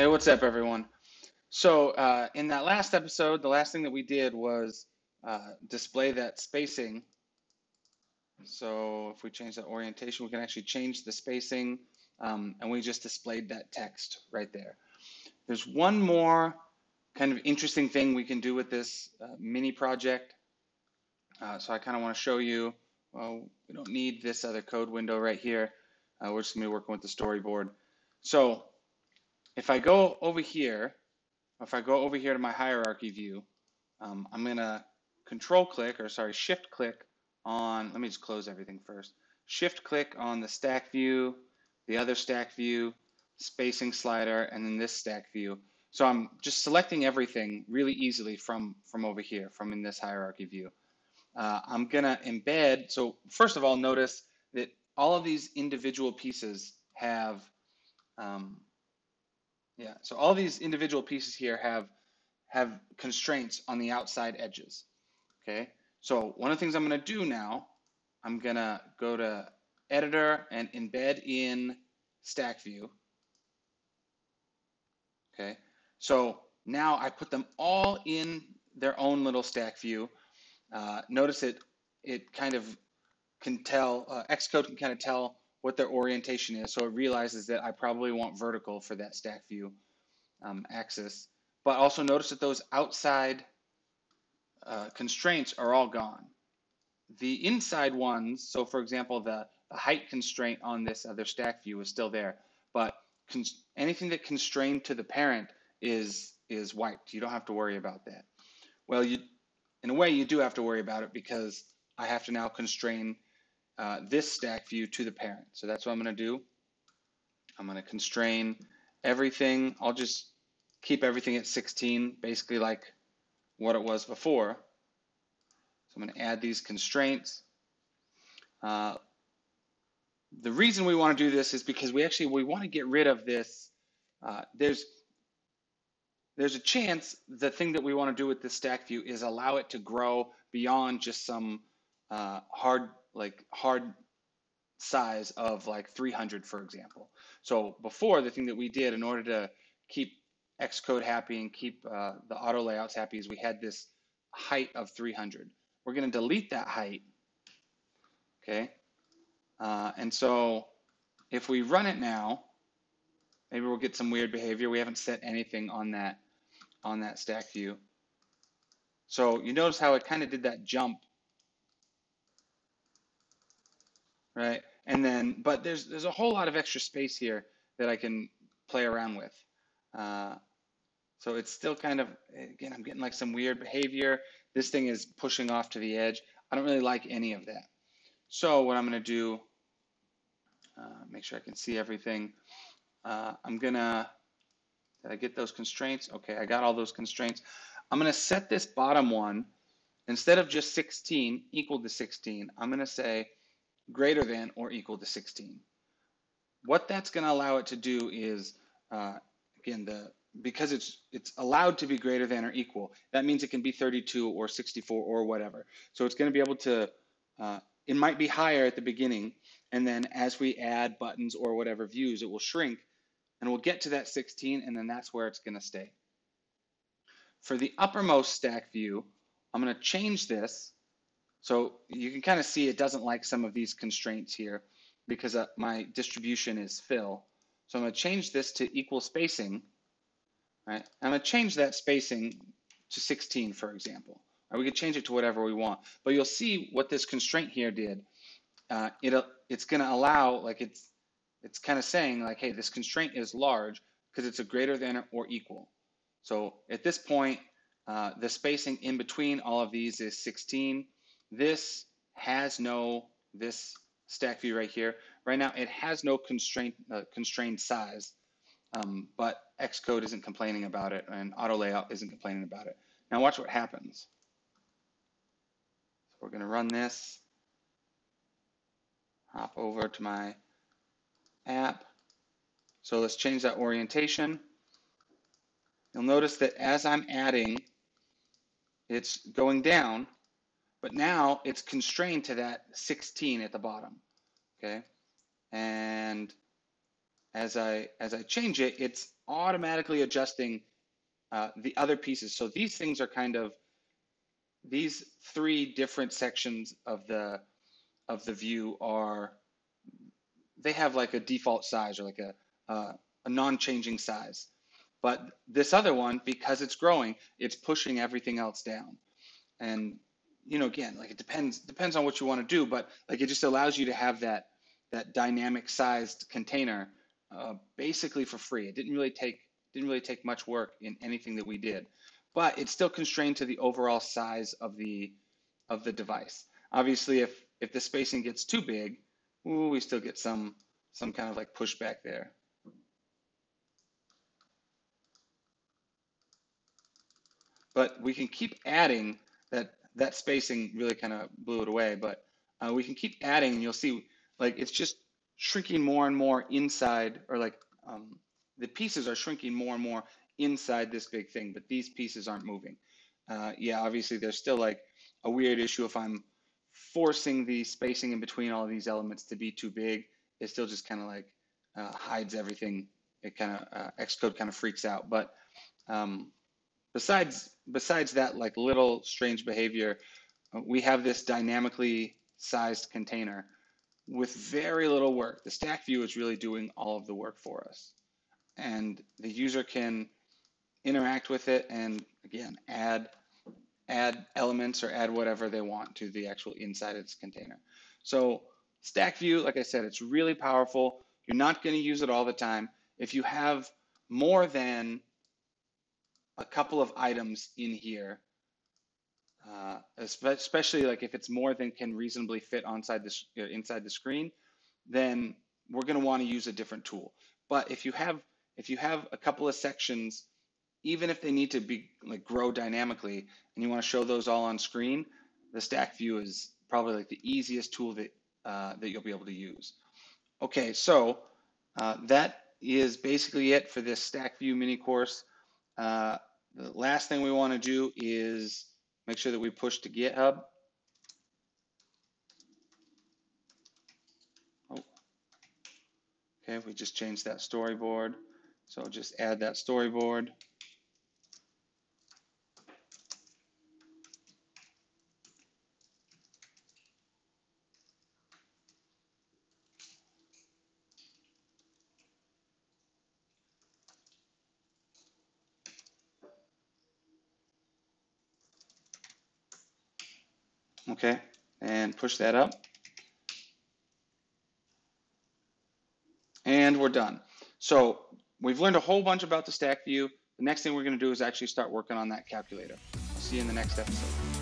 Hey, what's up, everyone? So, uh, in that last episode, the last thing that we did was uh, display that spacing. So, if we change that orientation, we can actually change the spacing, um, and we just displayed that text right there. There's one more kind of interesting thing we can do with this uh, mini project. Uh, so, I kind of want to show you. Well, we don't need this other code window right here. Uh, we're just going to be working with the storyboard. So, if I go over here, if I go over here to my hierarchy view, um, I'm gonna control click, or sorry, shift click on, let me just close everything first. Shift click on the stack view, the other stack view, spacing slider, and then this stack view. So I'm just selecting everything really easily from, from over here, from in this hierarchy view. Uh, I'm gonna embed, so first of all, notice that all of these individual pieces have um, yeah, so all these individual pieces here have have constraints on the outside edges. Okay, so one of the things I'm going to do now, I'm going to go to editor and embed in stack view. Okay, so now I put them all in their own little stack view. Uh, notice it it kind of can tell uh, Xcode can kind of tell what their orientation is. So it realizes that I probably want vertical for that stack view um, axis. But also notice that those outside uh, constraints are all gone. The inside ones, so for example, the, the height constraint on this other stack view is still there, but anything that constrained to the parent is is wiped. You don't have to worry about that. Well, you, in a way, you do have to worry about it because I have to now constrain uh, this stack view to the parent. So that's what I'm going to do. I'm going to constrain everything. I'll just keep everything at 16, basically like what it was before. So I'm going to add these constraints. Uh, the reason we want to do this is because we actually we want to get rid of this. Uh, there's there's a chance the thing that we want to do with this stack view is allow it to grow beyond just some uh, hard like hard size of like 300 for example. So before the thing that we did in order to keep xcode happy and keep uh, the auto layouts happy is we had this height of 300 we're going to delete that height okay? Uh, and so if we run it now maybe we'll get some weird behavior. We haven't set anything on that on that stack view. So you notice how it kind of did that jump right? And then, but there's there's a whole lot of extra space here that I can play around with. Uh, so it's still kind of, again, I'm getting like some weird behavior. This thing is pushing off to the edge. I don't really like any of that. So what I'm gonna do, uh, make sure I can see everything. Uh, I'm gonna, did I get those constraints? Okay, I got all those constraints. I'm gonna set this bottom one, instead of just 16 equal to 16, I'm gonna say greater than or equal to 16. What that's going to allow it to do is, uh, again, the because it's it's allowed to be greater than or equal, that means it can be 32 or 64 or whatever. So it's going to be able to, uh, it might be higher at the beginning, and then as we add buttons or whatever views, it will shrink, and we'll get to that 16, and then that's where it's going to stay. For the uppermost stack view, I'm going to change this so you can kind of see it doesn't like some of these constraints here because uh, my distribution is fill. So I'm going to change this to equal spacing. Right? I'm going to change that spacing to 16, for example. Or we could change it to whatever we want. But you'll see what this constraint here did. Uh, it, it's going to allow, like it's, it's kind of saying like, hey, this constraint is large because it's a greater than or equal. So at this point, uh, the spacing in between all of these is 16. This has no, this stack view right here, right now it has no constraint, uh, constrained size, um, but Xcode isn't complaining about it and auto layout isn't complaining about it. Now watch what happens. So we're gonna run this, hop over to my app. So let's change that orientation. You'll notice that as I'm adding, it's going down, but now it's constrained to that 16 at the bottom, okay? And as I as I change it, it's automatically adjusting uh, the other pieces. So these things are kind of these three different sections of the of the view are they have like a default size or like a uh, a non-changing size. But this other one, because it's growing, it's pushing everything else down. And you know, again, like it depends depends on what you want to do, but like it just allows you to have that that dynamic sized container uh, basically for free. It didn't really take didn't really take much work in anything that we did, but it's still constrained to the overall size of the of the device. Obviously, if if the spacing gets too big, ooh, we still get some some kind of like pushback there. But we can keep adding that that spacing really kind of blew it away. But uh, we can keep adding, and you'll see like it's just shrinking more and more inside, or like um, the pieces are shrinking more and more inside this big thing, but these pieces aren't moving. Uh, yeah, obviously there's still like a weird issue if I'm forcing the spacing in between all of these elements to be too big. It still just kind of like uh, hides everything. It kind of uh, Xcode kind of freaks out. But um, besides besides that like little strange behavior, uh, we have this dynamically sized container with very little work. The stack view is really doing all of the work for us. And the user can interact with it and again, add, add elements or add whatever they want to the actual inside of this container. So stack view, like I said, it's really powerful. You're not gonna use it all the time. If you have more than a couple of items in here, uh, especially like if it's more than can reasonably fit inside uh, inside the screen, then we're going to want to use a different tool. But if you have if you have a couple of sections, even if they need to be like grow dynamically, and you want to show those all on screen, the stack view is probably like the easiest tool that uh, that you'll be able to use. Okay, so uh, that is basically it for this stack view mini course. Uh, the last thing we want to do is Make sure that we push to GitHub. Oh. Okay, we just changed that storyboard. So just add that storyboard. Okay, and push that up. And we're done. So we've learned a whole bunch about the stack view. The next thing we're gonna do is actually start working on that calculator. See you in the next episode.